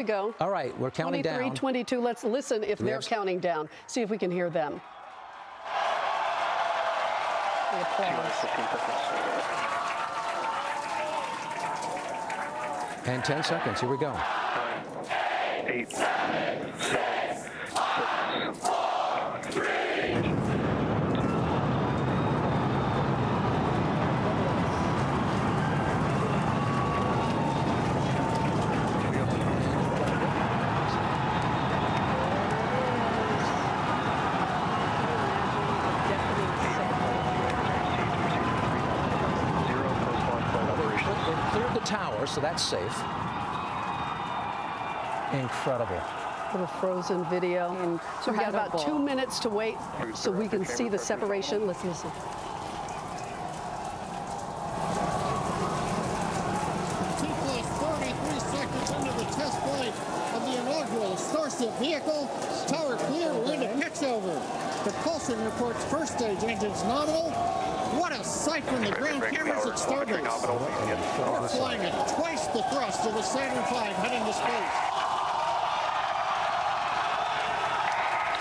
we go. All right, we're counting 23, down. 22. Let's listen if we they're have- counting down. See if we can hear them. The applause. And 10 seconds. Here we go. Nine, eight, seven, six, five, three, zero post launch flight operation. They cleared the tower, so that's safe. Incredible. Little frozen video. So we got about two minutes to wait so we can see the separation. Let's listen. Two plus 43 seconds into the test flight of the inaugural Starship vehicle. Tower clear, we're into pitch over. Propulsion reports first stage engines nominal. What a sight from the ground cameras power, at telemetry Starbase. We're flying at twice the thrust of the Saturn V heading to space.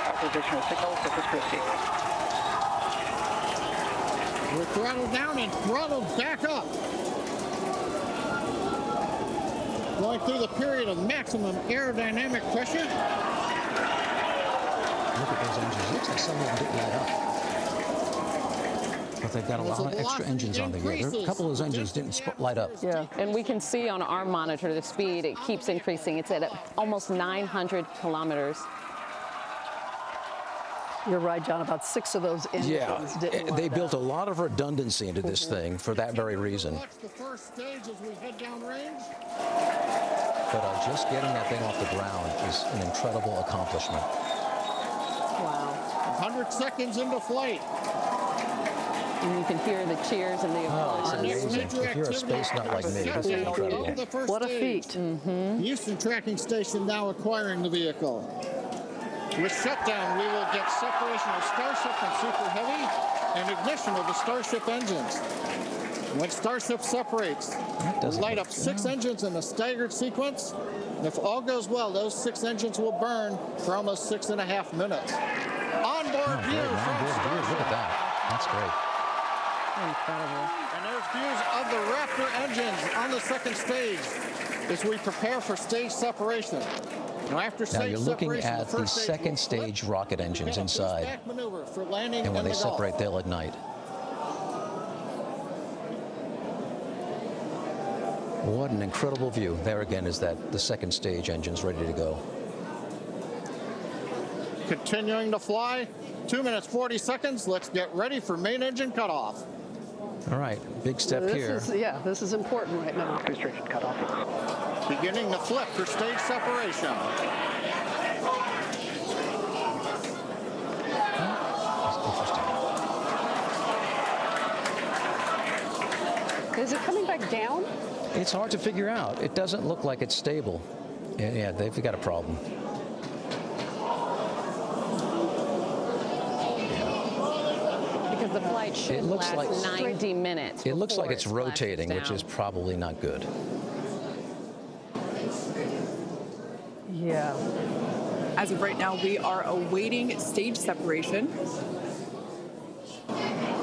Authorization of signal, Corpus Christi. We're throttled down and throttled back up. Going through the period of maximum aerodynamic pressure. Look at those engines. Looks like some of them didn't light up. But they've got a lot of extra engines on there. Yeah, a couple of those engines didn't sp- light up. Yeah. And we can see on our monitor the speed, it keeps increasing. It's at almost 900 kilometers. You're right, John. About six of those engines Yeah, didn't eh, they light built a lot of redundancy into this thing for that very reason. Watch the first stage as we head downrange. But uh, just getting that thing off the ground is an incredible accomplishment. Wow. 100 seconds into flight. And you can hear the cheers and the Oh, it's applause. amazing. If you're a space nut like me, this is incredible. over the first What a stage. feat. Mm-hmm. Houston Tracking Station now acquiring the vehicle. With shutdown, we will get separation of Starship and Super Heavy and ignition of the Starship engines. When Starship separates, we doesn't light up six engines in a staggered sequence. And if all goes well, those six engines will burn for almost six and a half minutes. Onboard Oh, view great. from Onboard views. Look at that. That's great. Incredible. And there's views of the Raptor engines on the second stage as we prepare for stage separation. Now, after Now you're looking at the first stage second stage flip, rocket engines inside. for landing And when in they the Gulf. separate, they'll ignite. What an incredible view. There again is that the second stage engines ready to go. Continuing to fly, two minutes 40 seconds. Let's get ready for main engine cutoff. All right, big step This here. is, yeah, this is important right now. Booster engine cut off. Beginning the flip for stage separation. Is it coming back down? It's hard to figure out. It doesn't look like it's stable. Yeah, yeah they've got a problem. The flight should It looks last like- 90 minutes. It looks like it's it splashes rotating, which is probably not good. Yeah. As of right now, we are awaiting stage separation,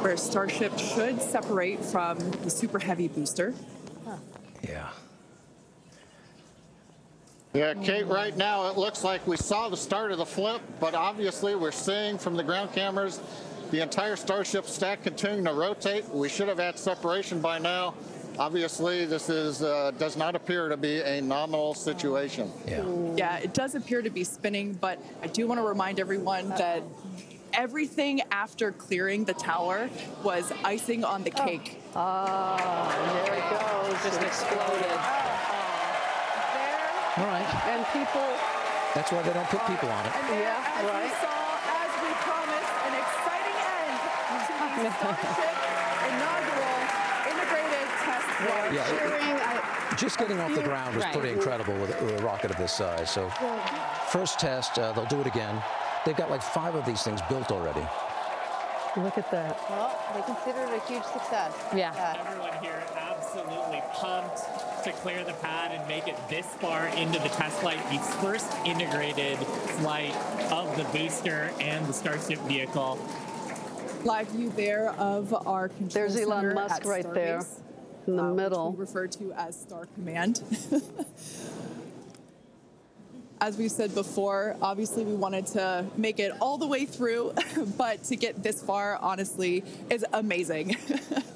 where Starship should separate from the Super Heavy booster. Yeah. Yeah, Kate, right now it looks like we saw the start of the flip, but obviously we're seeing from the ground cameras the entire Starship stack continuing to rotate. We should have had separation by now. Obviously, this is uh, does not appear to be a nominal situation. Yeah. Yeah, it does appear to be spinning, but I do want to remind everyone that everything after clearing the tower was icing on the cake. Ah, there it goes. Just exploded. There. All right. And people, That's why they don't put people on it. Yeah, as right. we saw, as we promised, an exciting end to the Starship inaugural integrated test flight. Yeah, it- cheering. I, Just getting off the ground was Right. pretty incredible with, with a rocket of this size. So, first test, uh, they'll do it again. They've got like five of these things built already. look at that. Well, they consider it a huge success. Yeah. Uh, Everyone here absolutely absolutely pumped to clear the pad and make it this far into the test flight, the first integrated flight of the booster and the Starship vehicle. Live view there of our control There's Elon Musk right there in the uh, which middle. we refer to as Star Command. As we said before, obviously we wanted to make it all the way through, but to get this far, honestly, is amazing.